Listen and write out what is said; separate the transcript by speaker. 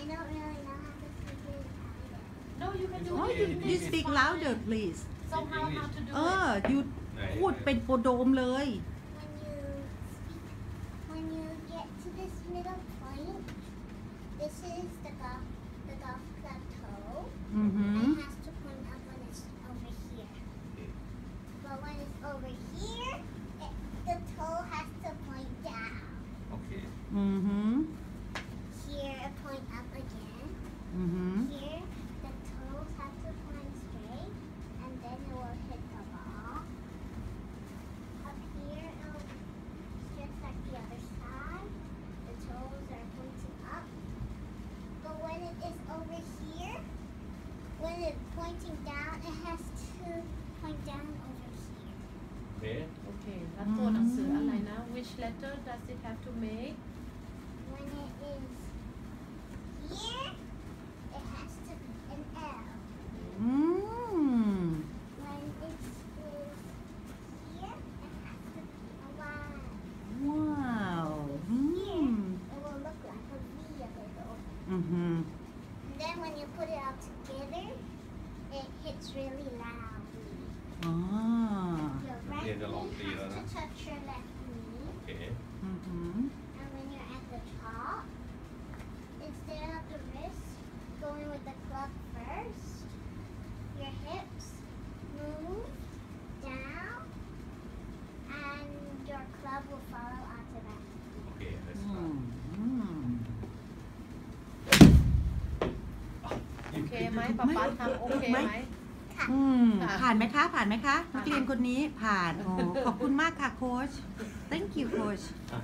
Speaker 1: I don't really know how to speak in Italian.
Speaker 2: No you can do
Speaker 3: Oh,
Speaker 2: it
Speaker 3: you,
Speaker 2: in
Speaker 3: you
Speaker 2: English,
Speaker 3: speak
Speaker 2: fine.
Speaker 3: louder please
Speaker 2: so how how to do
Speaker 3: เอ
Speaker 2: it
Speaker 3: อ you
Speaker 4: ไหน
Speaker 3: พูดเป็นโปรโดมเลย
Speaker 1: When you speak, when you get to this middle point, this is the golf, the golf club toe.
Speaker 3: อือหือ
Speaker 1: And it has to point up when it's over here. But when it's over here,
Speaker 4: เบส
Speaker 2: โอเคแล้วตัวหนังสืออะไรนะ which letter does it have to make
Speaker 1: When it is here, it has to be an L.
Speaker 3: อืม
Speaker 1: When it is here, it has to be a Y.
Speaker 3: ว้าวอืม
Speaker 1: It will look like a V a little.
Speaker 3: อือหือ
Speaker 1: And then when you put it all together, it hits really
Speaker 4: Yeah, the long
Speaker 1: knee
Speaker 4: three,
Speaker 1: has to
Speaker 4: huh?
Speaker 1: touch your left knee.
Speaker 4: โอเค
Speaker 3: อือหือ
Speaker 1: And when you're at the top, instead of the wrist going with the club first, your hips move down, and your club will follow automatically.
Speaker 4: โอเค let's
Speaker 3: อื
Speaker 4: start
Speaker 3: มอืม
Speaker 2: โอเคไหมป๊าป๊าทำโอเคไหม
Speaker 3: อืม
Speaker 2: ค่ะ
Speaker 3: ผ่านไหมคะ ผ่านไหมคะ นักเรียนคนนี้ผ่านโอ้ขอบคุณมากค่ะโค้ช thank you โค้ช
Speaker 4: อะ